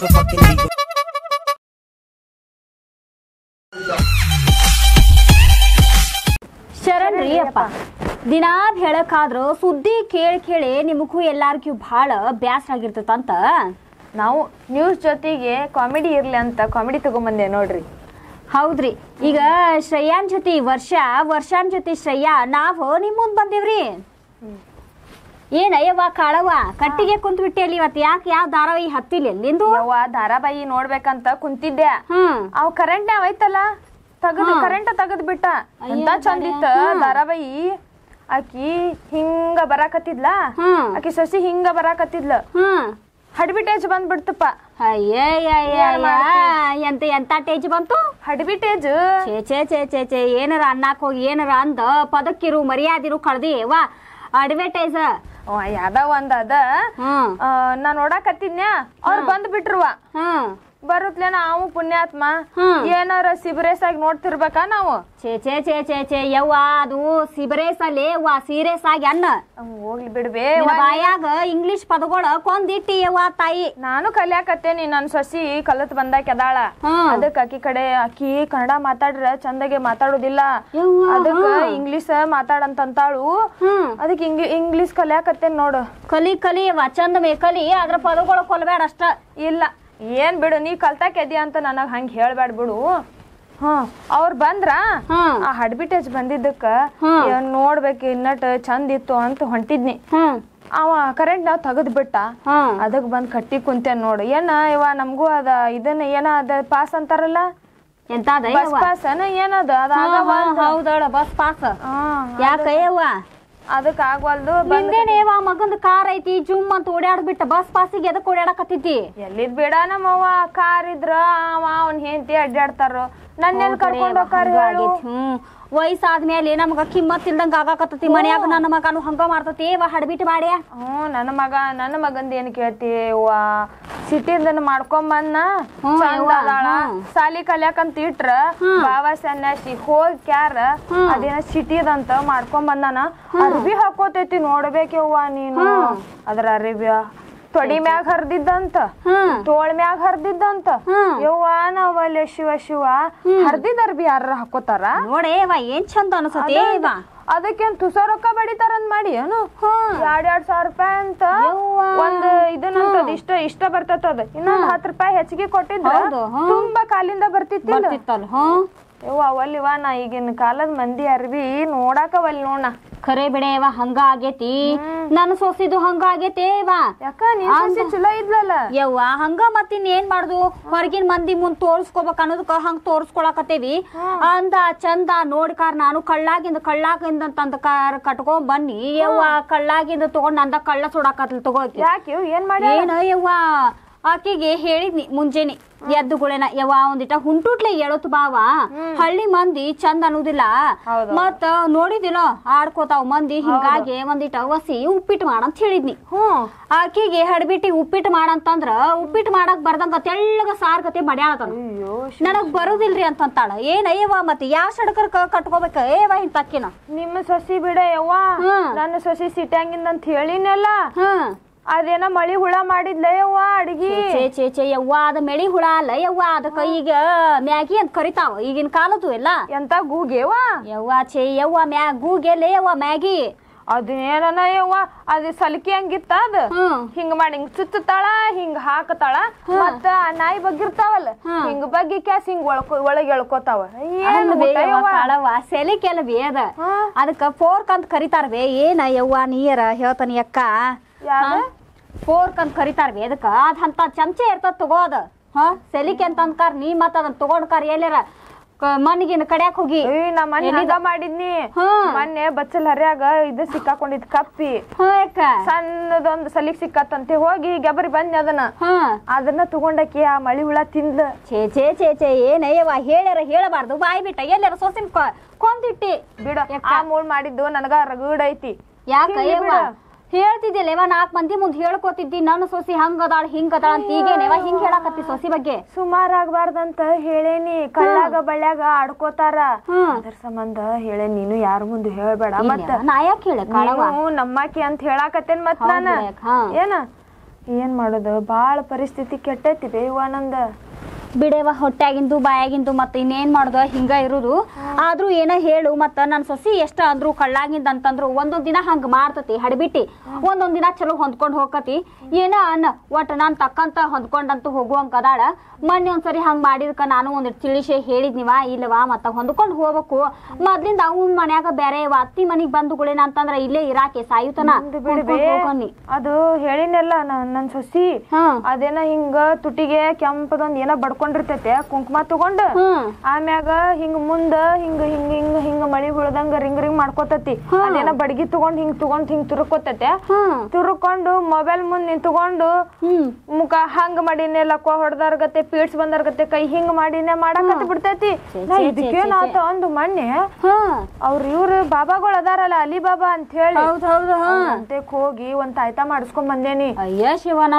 motherfucking eagle. ಶರಣ್ರಿ ಅಪ್ಪ. ದಿನಾ ಹೇಳಕ್ಕಾದ್ರು ಸುದ್ದಿ ಕೇಳಿ ಕೇಳಿ ನಿಮಗೂ ಎಲ್ಲಾರ್ಗೂ ಭಾಳ ಬ್ಯಾಸರ ಆಗಿರ್ತದಂತ ನಾವು ನ್ಯೂಸ್ ಜೊತೆಗೆ ಕಾಮಿಡಿ ಇರ್ಲಿ ಅಂತ ಕಾಮಿಡಿ ತಗೊಂಬಂದೆ ನೋಡ್ರಿ. ಹೌದ್ರಿ. ಈಗ ಶ್ರೇಯಾನ್ ಜೊತೆ ವರ್ಷ ವರ್ಷಾನ್ ಜೊತೆ ಶ್ರೇಯಾ ನಾವು ನಿಮ್ ಮುಂದ್ ಬಂದೇವ್ರಿ ಏನಯ್ಯವ್ವ ಕಾಳವ್ವ ಕಟ್ಟಿಗೆ ಕುಂತ್ ಬಿಟ್ಟಿ ಅಲ್ಲಿ ಇವತ್ತು ಯಾಕೆ ಯಾವ ಧಾರಾವಾಹಿ ಹತ್ತಿಲ್ಲ ಎಲ್ಲಿಂದು ಯವ್ವ ಧಾರಾವಾಹಿ ನೋಡ್ಬೇಕಂತ ಕುಂತಿದ್ದೆ. ಹ್ಮ್. ಅವ್ ಕರೆಂಟ್ ಐತಲ್ಲ ತಗದ್ ಕರೆಂಟ್ ತಗದ್ ಬಿಟ್ಟ. ಎಂತ ಚಂದ ಇತ್ತ? ಧಾರಾವಾಹಿ ಆಕಿ ಹಿಂಗ ಬರಾಕತ್ತಿದ್ಲ? ಹ್ಮ್. ಆಕಿ ಸಸಿ ಹಿಂಗ ಬರಾಕತ್ತಿದ್ಲ? ಹ್ಮ್. ಹಡ್ಬಿಟೇಜ್ ಬಂದ್ಬಿಡ್ತಪ್ಪ. ಏನ್? ಎಂತ ಎಂತ ಟೇಜ್ ಬಂತು? ಹಡ್ಬಿಟೇಜ್ ಛೇ ಛೇ ಛೇ ಛೇ ಛೇ ಏನಾರ ಅನ್ನಕ್ ಹೋಗಿ ಏನಾರ ಅಂದ? ಪದಕ್ಕಿರು ಮರ್ಯಾದಿರು ಕಳ್ದಿ ವಾ ಅಡ್ವರ್ಟೈಸ್ ಯಾವ್ದ ಒಂದ್ ಅದ. ನಾ ನೋಡಾಕತ್ತಿದ್ನ್ಯಾ ಅವ್ರ ಬಂದ್ ಬಿಟ್ರುವ ಹ್ಮ್. ಬರುತ್ಲೆ ನಾವು ಪುಣ್ಯಾತ್ಮ. ಏನಾರ ಸಿಬರೇಸ್ ಆಗಿ ನೋಡ್ತಿರ್ಬೇಕಾ ನಾವು? ಛೇ ಛೇ ಛೇ ಛೇ ಛೇ ಯವ್ವ ಅದು ಸಿಬರೇಸ್ ಅಲ್ಲಿ ವಾ ಸೀರಿಯಸ್ ಆಗಿ ಅನ್ನ. ಹಂಗ್ ಹೋಗ್ಲಿ ಬಿಡ್ಬೇ ಬಾಯಾಗ ಇಂಗ್ಲಿಷ್ ಪದಗಳ ಕೊಂದಿಟ್ಟಿ ಯವ್ವ ತಾಯಿ. ನಾನು ಕಲಿಯಾಕತ್ತೇನಿ ನನ್ ಸಸಿ ಕಲತ್ ಬಂದಾಕ ಅದಾಳ. ಹ್ಮ್. ಅದಕ್ಕ ಆಕಿ ಕಡೆ ಅಕ್ಕಿ ಕನ್ನಡ ಮಾತಾಡ್ರ ಚಂದಗೆ ಮಾತಾಡೋದಿಲ್ಲ. ಅದಕ್ಕ. ಇಂಗ್ಲಿಷ್ ಮಾತಾಡಂತಾಳು ಅದಕ್ ಅದಕ್ಕೆ ಇಂಗ್ಲಿ ಇಂಗ್ಲಿಷ್ ಕಲಿಯಾಕತ್ತೇನ್ ನೋಡು. ಕಲಿ ಕಲಿ ಯವ್ವ ಚಂದ ಮೇ ಕಲಿ ಅದ್ರ ಪದಗಳ ಕೊಲ್ಬೇಡ ಅಷ್ಟ. ಇಲ್ಲ. ಏನ್ ಬಿಡು ನೀ ಕಲ್ತಾಕೆದಿ ಅಂತ ನನಗ್ ಹಂಗ ಹೇಳ್ಬೇಡ ಬಿಡು. ಹ್ಮ್ ಅವ್ರ ಬಂದ್ರ? ಆ ಹಡ್ಬಿಟೇಜ್ ಬಂದಿದ್ದಕ್ಕ. ಏನ್ ನೋಡ್ಬೇಕು ಇನ್ನಟ್ ಚಂದ ಇತ್ತು ಅಂತ ಹೊಂಟಿದ್ನಿ. ಅವ ಕರೆಂಟ್ ನಾವ್ ತೆಗದ್ ಬಿಟ್ಟ ಅದಕ್ ಬಂದ್ ಕಟ್ಟಿ ಕುಂತೇನ್ ನೋಡು. ಏನ ಇವ ನಮಗೂ ಅದ ಇದನ್ನ ಏನ ಅದ ಪಾಸ್ ಅಂತಾರಲ್ಲ? ಎಂತಾದ ಬಸ್ ಪಾಸ್ ಏನ ಏನದ? ಅದ ಹೌದಳ ಬಸ್ ಪಾಸ್ ಯಾಕ ಯವ್ವ ಅದಕ್ ಆಗ್ವಲ್ದು ನಿಂದೇನೇವ ಮಗಂದ ಕಾರ್ ಐತಿ ಜುಮ್ ಅಂತ ಓಡಾಡ್ಬಿಟ್ಟ ಬಸ್ ಪಾಸಿಗೆ ಎದಕ್ ಓಡಾಡಕತ್ತಿದ್ದಿ ಎಲ್ಲಿದ್ ಬೇಡ ನಮ್ಮವ್ವ ಕಾರ್ ಇದ್ರ ಅವ ಅವ್ನ ಹೆಂಡತಿ ಅಡ್ಡಾಡ್ತಾರ ನನ್ನ ಕರ್ಕೊಂಡ್ ಹ್ಮ್. ವಯಸ್ಸಾದ್ಮೇಲೆ ನಮಗ ಕಿಮ್ಮತ್ ಇಲ್ದಂಗ ಆಗಾಕತ್ತತಿ ಮನ್ಯಾಗ ನನ್ನ ಮಗನು ಹಂಗ ಮಾಡ್ತತಿ ವಾ ಹಡ್ಬಿಟ್ ಮಾಡ್ಯ? ಹ್ಮ್ ನನ್ನ ಮಗ ನನ್ನ ಮಗಂದ ಏನ್ ಕೇಳ್ತಿ ವಾ ಸಿಟಿಂದನ ಮಾಡ್ಕೊಂಬನ್ನ. ಸಾಲಿ ಕಲ್ಯಾಕಂತ ಇಟ್ರ ಬಾವ ಸನ್ಯಾಸಿ ಹೋಗ್ ಕ್ಯಾರ ಅದೇನ ಸಿಟಿದಂತ ಮಾಡ್ಕೊಂಡ್ ಬಂದಾನ ಅರ್ಬಿ ಹಾಕೋತೈತಿ ನೋಡ್ಬೇಕವ್ವ ನೀನು. ಅದ್ರ ಅರಿಬ್ಯ ತೊಡಿ ಮ್ಯಾಗ ಹರ್ದಿದ್ದಂತ ತೋಳ್ ಮ್ಯಾಗ ಹರ್ದಿದ್ದಂತ. ಯವ್ವ ನಾವಲ್ಲೇ ಶಿವ ಶಿವ. ಹರ್ದಿದ್ ಬಿ ಯಾರ ಹಾಕೋತಾರ? ನೋಡೇವ ಏನ್ ಚಂದ ಅನ್ಸತ್ತೆ ಅದಕ್ಕೇನ್ ತುಸ ರೊಕ್ಕ ಬಡಿತಾರಂತ ಮಾಡಿ ಏನು? ಎರಡ್ ಎರಡ್ ಸಾವಿರ ರೂಪಾಯಿ ಅಂತ. ಒಂದ್ ಇದನ್ನಂತದ್ ಇಷ್ಟ ಇಷ್ಟ ಬರ್ತದ ಇನ್ನೊಂದ್ ಹತ್ತ್ ರೂಪಾಯಿ ಹೆಚ್ಚಿಗೆ ಕೊಟ್ಟಿದ್ರ ತುಂಬಾ ಕಾಲಿಂದ ಬರ್ತಿತ್ತಿಲ್ಲ. ಹ್ಮ್ ಯವ್ವ ಅವಲ್ಲಿವ ನಾ ಈಗಿನ ಕಾಲದ ಮಂದಿ ಅರ್ವಿ ನೋಡಾಕ ಒಲ್ ನೋಡ ಖರೆ ಯವ್ವ ಹಂಗ ಆಗೇತಿ. ನನ್ ಸೊಸಿದು ಹಂಗ ಆಗೇತೇವ ಯಾಕ ನೀನ್ ಸೊಸಿ ಚಲೋ ಇದ್ಲಲ್ಲ? ಯವ್ವ ಹಂಗ ಮತ್ತಿನ್ ಏನ್ ಮಾಡುದು? ಹೊರಗಿನ ಮಂದಿ ಮುಂದ್ ತೋರ್ಸ್ಕೋಬೇಕ ಅನ್ನೋದಕ್ಕ ಹಂಗ ತೋರ್ಸ್ಕೊಳಕತ್ತೇವಿ. ಅಂದ ಚಂದ ನೋಡ್ಕಾರ್ ನಾನು ಕಳ್ಳಾಗಿಂದ ಕಳ್ಳಾಗಿಂದ ತಂದ ಕಾರ್ ಕಟ್ಕೊಂಡ್ ಬನ್ನಿ. ಯವ್ವ ಕಳ್ಳಾಗಿಂದ ತಗೊಂಡ್ ನಂದ ಕಳ್ಳ ಸುಡಾಕತ್ಲ ತಗೋತಿ ಯಾಕೆ ಏನ್ ಮಾಡಿ ಏನ ಯವ್ವ? ಆಕಿಗೆ ಹೇಳಿದ್ನಿ ಮುಂಜಾನೆ ಎದ್ದುಗುಳೆನ ಯಾವ ಒಂದಿಟ ಹುಂಟುಟ್ಲೆ ಎಳತ್ ಬಾವ. ಹಳ್ಳಿ ಮಂದಿ ಚಂದ ಅನ್ನೋದಿಲ್ಲ. ಮತ್ತ ನೋಡಿದಿಲ್ಲ ಆಡ್ಕೋತಾವ್ ಮಂದಿ ಹಿಂಗಾಗಿ ಒಂದಿಟ ವಸಿ ಉಪ್ಪಿಟ್ಟು ಮಾಡಂತ ಹೇಳಿದ್ನಿ. ಹ್ಮ್ ಆಕಿಗೆ ಹಡ್ಬಿಟ್ಟಿ ಉಪ್ಪಿಟ್ಟು ಮಾಡಂತಂದ್ರ ಉಪ್ಪಿಟ್ಟು ಮಾಡಕ್ ಬರ್ದಂಗ ತೆಳ್ಳಗ ಸಾರ್ ಕತೆ ನನಗೆ ನನಗ್ ಬರುದಿಲ್ರಿ ಅಂತಂತಾಳ. ಏನಯ್ಯವ ಮತ್ತೆ ಯಾವ ಸಡಕರ್ ಕಟ್ಕೋಬೇಕ? ಏವ ಇಂತಕ್ಕಿನ ನಿಮ್ಮ ಸೊಸಿ ಬಿಡ ಯವ್ವ. ನನ್ನ ಸೊಸಿ ಸಿಟ್ಯಾಂಗಿಂದ ಅಂತ ಹೇಳಿನಲ್ಲ. ಹ್ಮ್ ಅದೇನ ಮಳಿ ಹುಳ ಮಾಡಿದ್ಲ ಯವ್ವ ಅಡ್ಗಿ? ಚೇ ಚೇ ಚೇ ಯವ್ವ ಅದ ಮಳಿ ಹುಳ ಅಲ್ಲ ಯವ್ವ ಅದಕ್ಕ ಈಗ ಮ್ಯಾಗಿ ಅಂತ ಕರಿತಾವ ಈಗಿನ ಕಾಲದ್ದು ಎಲ್ಲ. ಎಂತ ಗೂಗೇವಾ ಯವ್ವ? ಛೇ ಯವ್ವ ಮ್ಯಾ ಗೂಗೆಲೆ ಯವ್ವ ಮ್ಯಾಗಿ. ಅದೇನ ಯವ್ವ ಅದ ಸಲಿಕೆ ಹಂಗಿತ್ತ ಅದ? ಹಿಂಗ ಮಾಡಿ ಹಿಂಗ್ ಚುಚ್ಚತಾಳ ಹಿಂಗ್ ಹಾಕತಾಳ ಮತ್ತ ಆ ನಾಯಿ ಬಗ್ಗಿರ್ತಾವಲ್ಲ ಹಿಂಗ ಬಗ್ಗಿ ಕ್ಯಾಸ್ ಹಿಂಗ್ ಒಳಕೊ ಒಳಗೆ ಎಳ್ಕೋತಾವ. ಏನ್ ಊಟ ಅಲ್ಲ ಬೇ ಅದ. ಅದಕ್ಕ ಫೋರ್ಕ್ ಅಂತ ಕರಿತಾರ ಬೇ ಏನ ಯವ್ವ ನೀರ ಹೇಳ್ತಾನಿ ಅಕ್ಕ? ಯಾವ್ದು? ಫೋರ್ಕ್ ಅಂತ ಕರಿತಾರ ಬೇ ಅದಕ್ಕ ಅದ್ ಅಂತ ಚಮಚೆ ಇರ್ತದ ತಗೋದ ಹಾ ಸೆಲಿಕೆ ಅಂತ ಅಂದ್ಕಾರ ನೀ ಮತ್ತ ಅದನ್ನ ತಗೊಂಡ್ಕಾರ ಎಲ್ಲಾರ ಮನಿಗಿನ ಕಡ್ಯಾಕ್ ಹೋಗಿ? ನಾ ಮಾಡಿದ್ನಿ. ಮೊನ್ನೆ ಬಚ್ಚಲ್ ಹರ್ಯಾಗ ಇದು ಸಿಕ್ಕಾಕೊಂಡಿದ್ ಕಪ್ಪಿ. ಸಣ್ಣದೊಂದ್ ಸಲಿಕ್ ಸಿಕ್ಕತ್ತಂತೆ ಹೋಗಿ ಗೆಬರಿ ಬಂದ್ ಅದನ್ನ. ಅದನ್ನ ತಗೊಂಡಕಿ ಆ ಮಳಿ ಹುಳ ತಿಂದ್ಲ. ಛೇ ಛೇ ಛೇ ಛೇ ಏನಯ್ಯವ ಹೇಳ್ಯಾರ ಹೇಳಬಾರ್ದು. ಬಾಯಿ ಬಿಟ್ಟ ಎಲ್ಲಾರ ಸೊಸಿನ ಕೊಂದಿಟ್ಟಿ. ಬಿಡ? ಆ ಮೂಳ್ ಮಾಡಿದ್ದು ನನಗ ರಗಡ್ ಐತಿ. ಯಾಕ ಬಿಡು. ಹೇಳ್ತಿದ್ದಿಲ್ಲ ನಾಲ್ಕು ಮಂದಿ ಮುಂದ್ ಹೇಳ್ಕೊತಿದ್ದಿ ನನ್ನ ಸೊಸಿ ಹಂಗದಾಳ ಹಿಂಗದಾಳ ಅಂತ ಈಗೇನೇವ ಹಿಂಗ್ ಹೇಳಾಕತ್ತಿ ಸೊಸಿ ಬಗ್ಗೆ. ಸುಮಾರ್ ಆಗ್ಬಾರ್ದಂತ ಹೇಳೇನಿ ಕಳ್ಳಾಗ ಬಳ್ಳ್ಯಾಗ ಆಡ್ಕೋತಾರ. ಅದ್ರ ಸಂಬಂಧ ಹೇಳೇನಿ ನೀನು ಯಾರ ಮುಂದೆ ಹೇಳ್ಬೇಡ. ಮತ್ತ ನಾ ಯಾಕೆ ಹೇಳ ನಮ್ಮಾಕಿ ಅಂತ ಹೇಳಾಕತ್ತೇನ್ ಮತ್ ನಾನ. ಏನ? ಏನ್ ಮಾಡೋದು? ಬಾಳ ಪರಿಸ್ಥಿತಿ ಕೆಟ್ಟೈತಿ ಬೇವ ನಂದ. ಬಿಡೇವ ಹೊಟ್ಯಾಗಿಂದು ಬಾಯಾಗಿಂದು ಮತ್ತೆ ಇನ್ನೇನ್ ಮಾಡ್ದ? ಹಿಂಗ ಇರುದು. ಆದ್ರೂ ಏನ ಹೇಳು ಮತ್ತ ನನ್ ಸೊಸಿ ಎಷ್ಟ ಅಂದ್ರು ಕಳ್ಳಾಗಿಂದ ಅಂತಂದ್ರು ಒಂದೊಂದ್ ದಿನ ಹಂಗ ಮಾಡ್ತತಿ ಹಡ್ಬಿಟ್ಟಿ. ಒಂದೊಂದ್ ದಿನ ಚಲೋ ಹೊಂದ್ಕೊಂಡ್ ಹೋಗತಿ ಏನ ಅನ್ನ? ಒಟ್ಟ ನಾನ್ ತಕ್ಕಂತ ಹೊಂದ್ಕೊಂಡಂತೂ ಹೋಗುವಂಗ ಅದಾಳ. ಮೊನ್ನೆ ಒಂದ್ಸರಿ ಹಂಗ್ ಮಾಡಿದ್ಕ ನಾನು ಒಂದ್ ತಿಳಿಸಿ ಹೇಳಿದ್ನಿವ ಇಲ್ಲವಾ ಮತ್ತ ಹೊಂದ್ಕೊಂಡ್ ಹೋಗ್ಬೇಕು. ಮೊದ್ಲಿಂದ ಅವ್ನ ಮನ್ಯಾಗ ಬೇರೆ ಅತ್ತಿ ಮನಿಗ್ ಬಂದುಗಳೇನ ಅಂತಂದ್ರ ಇಲ್ಲೇ ಇರಾಕೆ ಸಾಯುತನ. ಅದು ಹೇಳಿನೆಲ್ಲ ನನ್ನ ನನ್ ಸೊಸಿ. ಅದೇನ ಹಿಂಗ ತುಟಿಗೆ ಕೆಂಪದೊಂದ್ ಏನೋ ಬಡ್ಕೊಂಡಿರ್ತೈತೆ ಕುಂಕುಮ ತಗೊಂಡ್. ಆಮ್ಯಾಗ ಹಿಂಗ ಮುಂದ ಹಿಂಗ ಹಿಂಗ ಹಿಂಗ ಹಿಂಗ ಮಳಿ ಹುಳದಂಗ ರಿಂಗ್ ರಿಂಗ್ ಮಾಡ್ಕೋತತಿ. ಅದೇನ ಬಡಗಿ ತಗೊಂಡ್ ಹಿಂಗ್ ತಗೊಂಡ್ ಹಿಂಗ್ ತುರುಕೋತೈತೆ ತಿರುಕೊಂಡು ಮೊಬೈಲ್ ಮುಂದ್ ನಿಂತ್ಕೊಂಡು ಮುಖ ಹಂಗ ಮಾಡಿನೇ ಲಕ್ಕ ಹೊಡ್ದಾರ್ ಗತೆ ಪೀಡ್ಸ್ ಬಂದಾರ್ ಗತೆ ಕೈ ಹಿಂಗ್ ಮಾಡಿನೇ ಮಾಡಕತ್ ಬಿಡ್ತೈತಿ. ನಾ ಇದಕ್ಕೇನಾತ ಅಂದು ಮೊನ್ನೆ ಅವ್ರ ಇವ್ರ ಬಾಬಾಗಳು ಅದಾರಲ್ಲ ಅಲಿ ಬಾಬಾ ಅಂತ ಹೇಳಿ ಹೋಗಿ ಒಂದ್ ತಾಯ್ತಾ ಮಾಡಿಸ್ಕೊಂಡ್ ಬಂದೇನಿ. ಅಯ್ಯ ಶಿವನ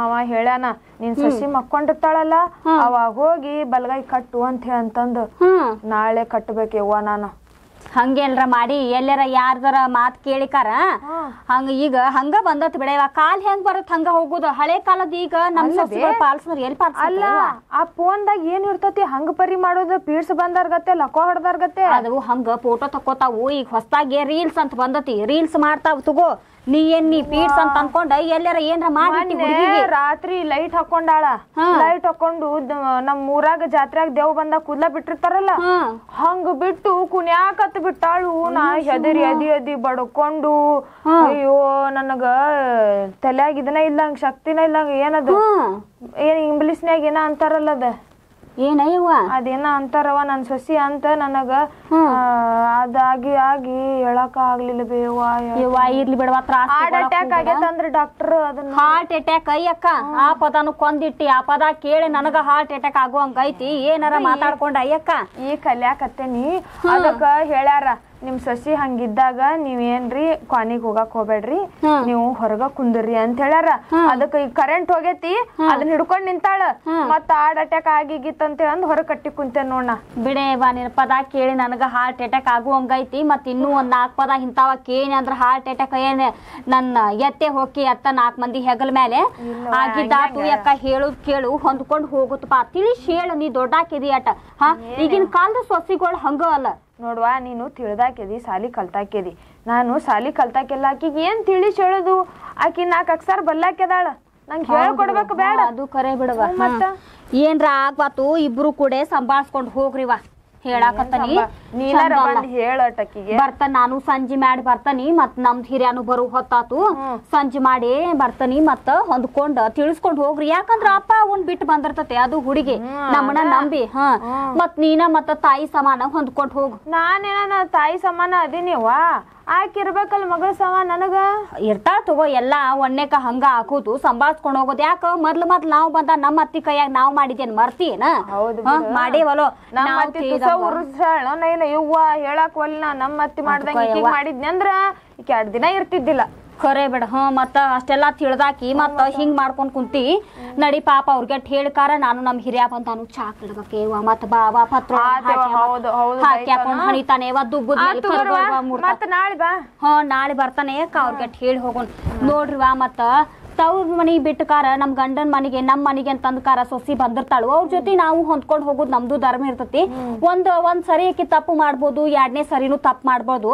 ಅವ ಹೇಳ್ಯಾನ ನಿನ್ ಸಸಿ ಮಕ್ಕೊಂಡಿರ್ತಾಳಲ್ಲ ಅವಾಗ ಹೋಗಿ ಬಲಗೈ ಕಟ್ಟು ಅಂತ ಹೇಳಿ ಅಂತಂದು ನಾಳೆ ಕಟ್ಟಬೇಕು ಯವ್ವ ನಾನು. ಹಂಗೇನ್ರ ಮಾಡಿ ಎಲ್ಲರ ಯಾರ್ದಾರ ಮಾತ್ ಕೇಳಿಕಾರ? ಹಂಗ ಈಗ ಹಂಗ ಬಂದತ್ ಬಿಡ ಇವಾಗ ಕಾಲ್ ಹೆಂಗ್ ಬರತ್ ಹಂಗ ಹೋಗುದು? ಹಳೆ ಕಾಲದ ಈಗ ನಮ್ ಪಾಲ್ಸಿದ್ರ ಎಲ್ ಅಲ್ಲ ಪಾಲ್ಸ ಆ ಫೋನ್ದಾಗ ಏನ್ ಇರ್ತತಿ? ಹಂಗ ಪರಿ ಮಾಡೋದು ಪೀಡ್ಸ್ ಬಂದಾರ್ ಗತೆ ಲಕ್ವ ಹೊಡ್ದಾರ್ ಗತೆ ಅದು ಹಂಗ ಫೋಟೋ ತಕೋತಾವು ಈಗ ಹೊಸದಾಗಿ ರೀಲ್ಸ್ ಅಂತ ಬಂದತಿ. ರೀಲ್ಸ್ ಮಾಡ್ತಾವ್ ತಗೋ. ನೀ ಏನ್ ನೀ ಪೀಡ್ಸ್ ಅಂತ ಅನ್ಕೊಂಡ ಎಲ್ಲಾರ ಏನ್ರ ಮಾಡಿ ರಾತ್ರಿ ಲೈಟ್ ಹಾಕೊಂಡಾಳ ಲೈಟ್ ಹಾಕೊಂಡು ನಮ್ ಊರಾಗ ಜಾತ್ರೆಗ್ ದೇವ್ ಬಂದ ಕೂದ್ಲ ಬಿಟ್ಟಿರ್ತಾರಲ್ಲ? ಹಂಗ ಬಿಟ್ಟು ಕುಣ್ಯಾಕತ್ ಬಿಟ್ಟಾಳು. ನಾ ಹೆದರಿ ಅದಿ ಅದಿ ಬಡ್ಕೊಂಡು ಅಯ್ಯೋ ನನಗ ತಲ್ಯಾಗ ಇದನ್ನ ಇಲ್ಲಂಗ ಶಕ್ತಿನ ಇಲ್ಲಂಗ ಏನದು? ಏನ್ ಇಂಗ್ಲಿಷ್ನ್ಯಾಗ ಏನ ಅಂತಾರಲ್ಲ ಅದ? ಏನಯ್ಯವ್ವ? ಅದೇನ ಅಂತಾರವ ನನ್ ಸೊಸಿ ಅಂತ ನನಗ ಅದಾಗಿ ಆಗಿ ಹೇಳಕ ಆಗ್ಲಿಲ್ಲ ಬೇವ ಇವ್ವ ಇರ್ಲಿ ಬಿಡವ ತ್ರಾಸ ಹಾರ್ಟ್ ಅಟ್ಯಾಕ್ ಆಗೈತಂದ್ರ ಡಾಕ್ಟರ್ ಅದನ್ನ ಹಾರ್ಟ್ ಅಟ್ಯಾಕ್ ಅಯ್ಯಕ್ಕ ಆ ಪದನು ಕೊಂದಿಟ್ಟಿ ಆ ಪದ ಕೇಳಿ ನನಗ ಹಾರ್ಟ್ ಅಟ್ಯಾಕ್ ಆಗುವಂಗೈತಿ. ಏನಾರ ಮಾತಾಡ್ಕೊಂಡ ಅಯ್ಯಕ್ಕ ಈ ಕಲ್ಯಾಕತ್ತೇನಿ. ಅದಕ್ಕ ಹೇಳ್ಯಾರ ನಿಮ್ ಸಸಿ ಹಂಗಿದ್ದಾಗ ನೀವೇನ್ರಿ ಕ್ವಾನಿಗ್ ಹೋಗಾಕ್ ಹೋಗ್ಬೇಡ್ರಿ. ನೀವು ಹೊರಗ ಕುಂದ್ರಿ ಅಂತ ಹೇಳ್ಯಾರ. ಅದಕ್ಕ ಈಗ ಕರೆಂಟ್ ಹೋಗೇತಿ ಅದನ್ನ ಹಿಡ್ಕೊಂಡ್ ನಿಂತಾಳ. ಮತ್ತ ಹಾರ್ಟ್ ಅಟ್ಯಾಕ್ ಆಗಿಗಿತ್ತಂತ ಅಂದ್ ಹೊರಗ್ ಕಟ್ಟಿ ಕುಂತೇನ್ ನೋಡ ಬಿಡೆ ಬಾ ನಿನ್ ಪದ ಕೇಳಿ ನನಗ ಹಾರ್ಟ್ ಅಟ್ಯಾಕ್ ಆಗುವಂಗೈತಿ ಮತ್ ಇನ್ನೂ ಒಂದ್ ನಾಲ್ಕ್ ಪದ ಇಂತಾವ ಕೇಳಿ ಅಂದ್ರ ಹಾರ್ಟ್ ಅಟ್ಯಾಕ್ ಏನ್ ನನ್ನ ಎತ್ತೆ ಹೋಗಿ ಅತ್ತ ನಾಲ್ಕ್ ಮಂದಿ ಹೆಗಲ ಮೇಲೆ ಆಗಿದ್ದಾತು ಯಾಕ ಹೇಳುದ್ ಕೇಳು ಹೊಂದ್ಕೊಂಡ್ ಹೋಗುತ್ತಪ್ಪ ತಿಳಿಸಿ ಹೇಳು ನೀ ದೊಡ್ಡಾಕಿದಿ ಅಟ ಹಾ? ಈಗಿನ ಕಾಲದ ಸೊಸಿಗಳು ಹಂಗ ಅಲ್ಲ. ನೋಡ್ವಾ ನೀನು ತಿಳಿದಾಕೆದಿ ಸಾಲಿ ಕಲ್ತಾಕೆದಿ. ನಾನು ಸಾಲಿ ಕಲ್ತಾಕೆಲ್ಲ ಆಕಿಗೆ ಏನ್ ತಿಳಿಸ್ ಹೇಳುದು ಆಕಿ ನಾಕ್ ಅಕ್ಷರ ಬಲ್ಲಾಕೆದಾಳ ನಂಗೆ ಹೇಳ್ಕೊಡ್ಬೇಕು ಬೇಡ. ಅದು ಕರೆ ಬಿಡವ ಮತ್ತ? ಏನ್ರ ಆಗ್ಬಾತು? ಇಬ್ರು ಕೂಡ ಸಂಭಾಳ್ಸ್ಕೊಂಡ್ ಹೋಗ್ರಿವಾ ಹೇಳಾಕತ್ತನಿ. ನೀನಾರ ಚಂದ ಅಲ್ಲ. ಬಂದ್ ಹೇಳಟಕಿಗೆ ಬರ್ತಾನ ನಾನು ಸಂಜೆ ಮಾಡಿ ಬರ್ತಾನಿ ಮತ್ ನಮ್ದ್ ಹಿರಿಯಾನು ಬರು ಹೊತ್ತಾತು. ಸಂಜೆ ಮಾಡಿ ಬರ್ತಾನಿ ಮತ್ತ ಹೊಂದ್ಕೊಂಡ್ ತಿಳಿಸ್ಕೊಂಡ್ ಹೋಗ್ರಿ. ಯಾಕಂದ್ರ ಅಪ್ಪ ಅವನ್ ಬಿಟ್ಟು ಬಂದಿರ್ತತೆ ಅದು ಹುಡುಗಿ. ನಮ್ಮನ ನಂಬಿ ಹ. ಮತ್ ನೀನ ಮತ್ತ ತಾಯಿ ಸಮಾನ ಹೊಂದ್ಕೊಂಡ್ ಹೋಗು. ನಾನೇನ ತಾಯಿ ಸಮಾನ ಅದೀನಿವಾ ಆಕಿ ಇರ್ಬೇಕಲ್ಲ ಮಗಳು ಸವ ನನಗ? ಇರ್ತಾಳ ತಗೋ ಎಲ್ಲಾ ಒಣ್ಣೆಕ ಹಂಗ ಹಾಕೋದು ಸಂಭಾಳ್ಸ್ಕೊಂಡ್ ಹೋಗೋದು ಯಾಕ? ಮೊದ್ಲು ಮೊದ್ಲು ನಾವ್ ಬಂದ ನಮ್ಮ ಅತ್ತಿ ಕೈಯಾಗ ನಾವ್ ಮಾಡಿದೇನ್ ಮರ್ತಿಯೇನ ಹೌದು ಮಾಡೇವಲೋ ಉರ್ಸಾಳ ನೈನ ಯವ್ವ ಹೇಳಕ್ ಒಲ್ಲ ನಮ್ಮ ಅತ್ತಿ ಮಾಡ್ದಂಗ ಮಾಡಿದ್ನಿ ಅಂದ್ರ ಈಗ ಎರಡ್ ದಿನ ಇರ್ತಿದ್ದಿಲ್ಲ. ಖರೆ ಬೇಡ. ಹ್ಮ್ ಮತ್ತ ಅಷ್ಟೆಲ್ಲ ತಿಳ್ದಾಕಿ ಮತ್ತ ಹಿಂಗ್ ಮಾಡ್ಕೊಂಡ್ ಕುಂತಿ. ನಡಿ ಪಾಪ ಅವ್ರಿಗೆ ಹೇಳ್ಕಾರ ನಾನು ನಮ್ ಹಿರಿಯ ಬಂದಾನು ಚಾ ಇಡ್ಬೇಕೇವ ಮತ್ತ ಬಾವ ಪತ್ರ ಹಾಕ್ಯಾಕೊಂಡ್ ಹಣಿತಾನೆ ದುಗ್ಗುದ್ ನಾಳೆ ಬಾ. ಹ ನಾಳೆ ಬರ್ತಾನೆ ಅವ್ರಿಗೆ ಹೇಳಿ ಹೋಗೋಣ. ನೋಡ್ರಿವಾ ಮತ್ತ ತವ್ರ ಮನಿ ಬಿಟ್ಟಕಾರ ನಮ್ ಗಂಡನ್ ಮನಿಗೆ ನಮ್ ಮನಿಗೆ ಅಂತಂದ್ಕಾರ ಸೊಸಿ ಬಂದಿರ್ತಾಳು. ಅವ್ರ ಜೊತೆ ನಾವು ಹೊಂದ್ಕೊಂಡು ಹೋಗೋದು ನಮ್ದು ಧರ್ಮ ಇರ್ತತಿ. ಒಂದ್ ಒಂದ್ ಸರಿ ಆಕಿ ತಪ್ಪು ಮಾಡ್ಬೋದು ಎರಡನೇ ಸರಿನೂ ತಪ್ಪು ಮಾಡ್ಬೋದು.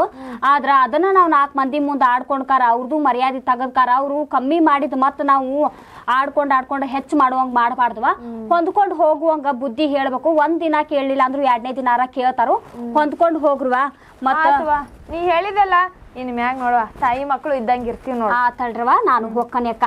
ಆದ್ರ ಅದನ್ನ ನಾವ್ ನಾಲ್ಕು ಮಂದಿ ಮುಂದೆ ಆಡ್ಕೊಂಡ್ಕಾರ ಅವ್ರದ್ದು ಮರ್ಯಾದೆ ತಗದ್ಕಾರ ಅವ್ರು ಕಮ್ಮಿ ಮಾಡಿದ್ ಮತ್ ನಾವು ಆಡ್ಕೊಂಡ್ ಆಡ್ಕೊಂಡ್ ಹೆಚ್ಚು ಮಾಡುವಂಗ ಮಾಡಬಾರ್ದವ. ಹೊಂದ್ಕೊಂಡ್ ಹೋಗುವಂಗ ಬುದ್ಧಿ ಹೇಳ್ಬೇಕು. ಒಂದ್ ದಿನ ಕೇಳಲಿಲ್ಲ ಅಂದ್ರೂ ಎರಡನೇ ದಿನಾರ ಕೇಳ್ತಾರು. ಹೊಂದ್ಕೊಂಡ್ ಹೋಗ್ರುವ. ಮತ್ತ ನೀ ಹೇಳಿದಲ್ಲ ಇನ್ ಮ್ಯಾಗ ನೋಡುವ. ತಾಯಿ ಮಕ್ಕಳು ಇದ್ದಂಗೆ ಇರ್ತೀವಿ ನೋಡ. ಆತಳ್ರವ ನಾನು ಹೋಗ್ಕನೆ ಅಕ್ಕ.